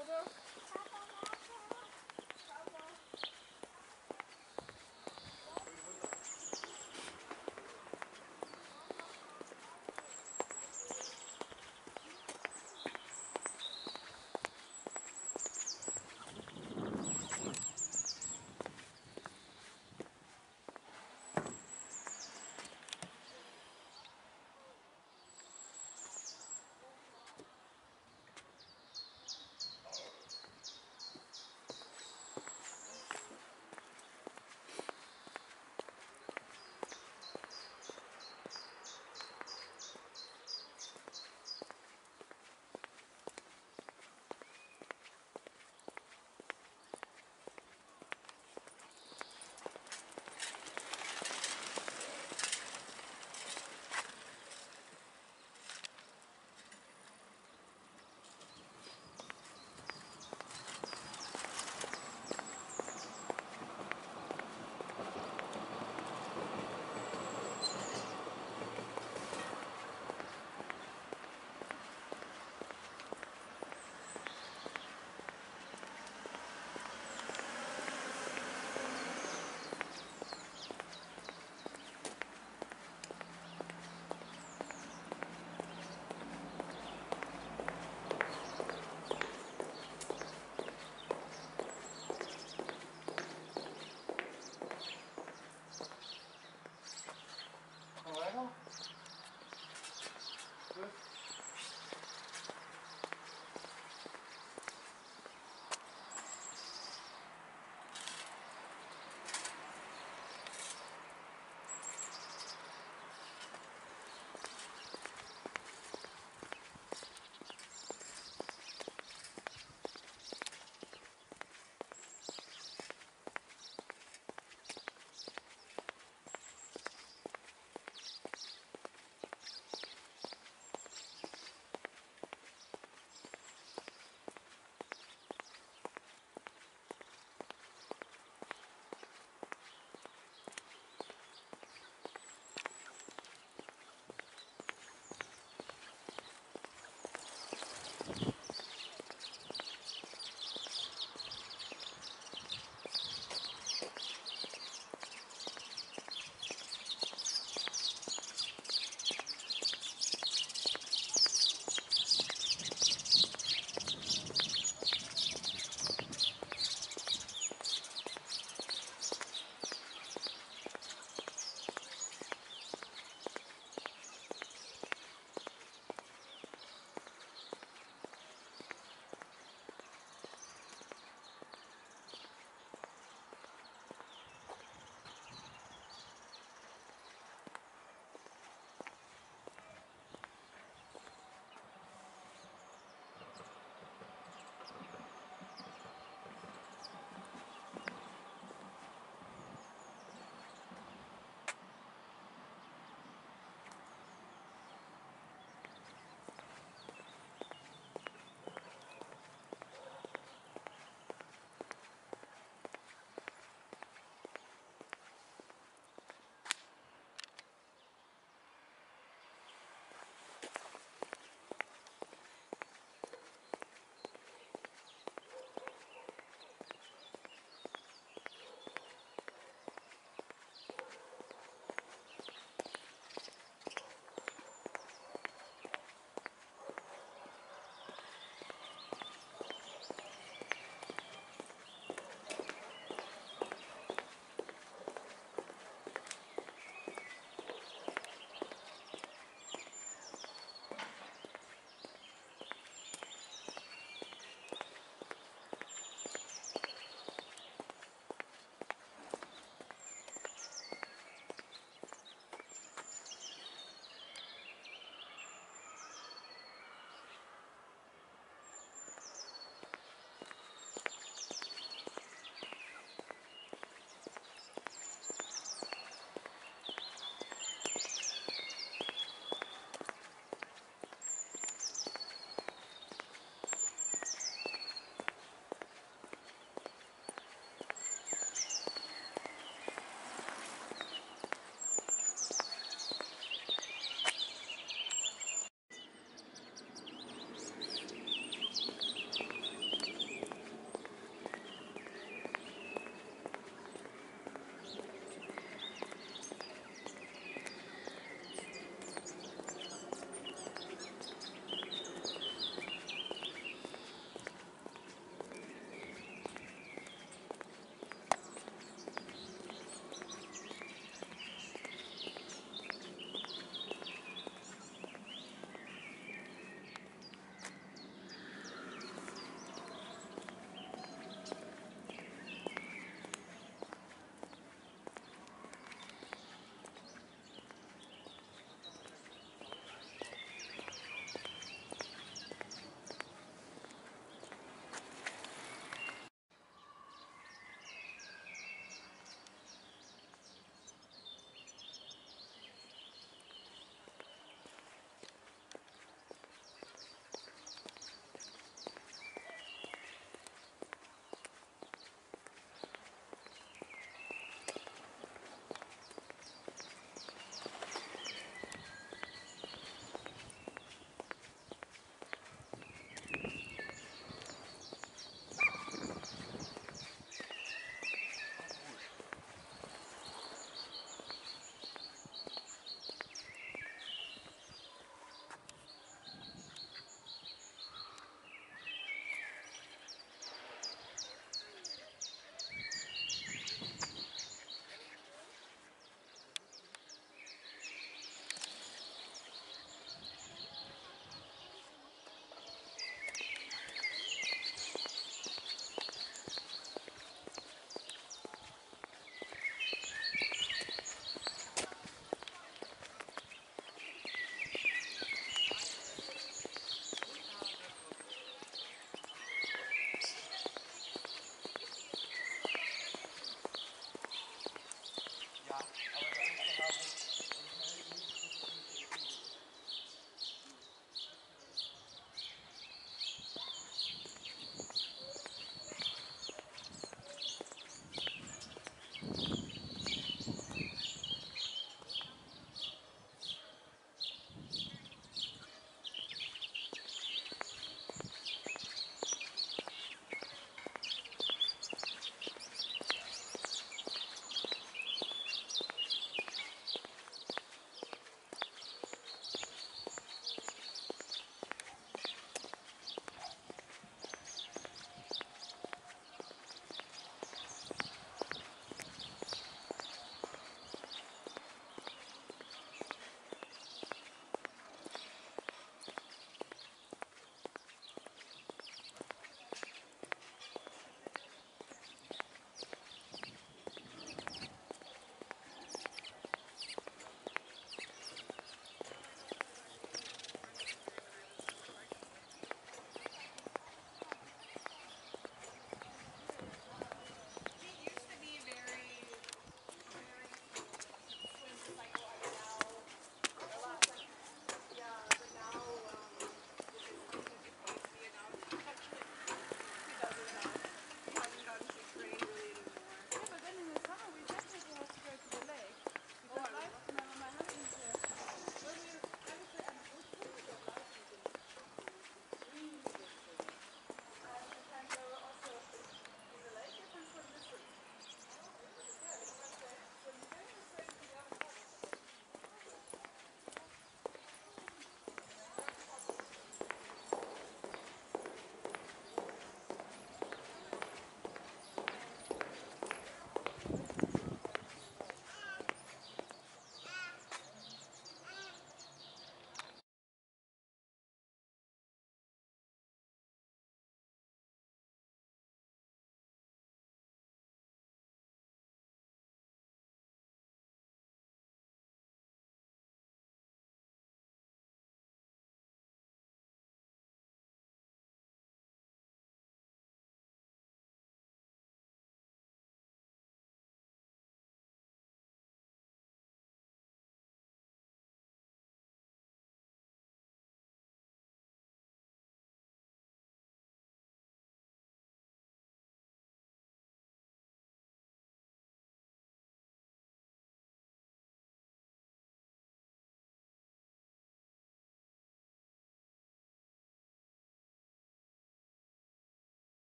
Hold up.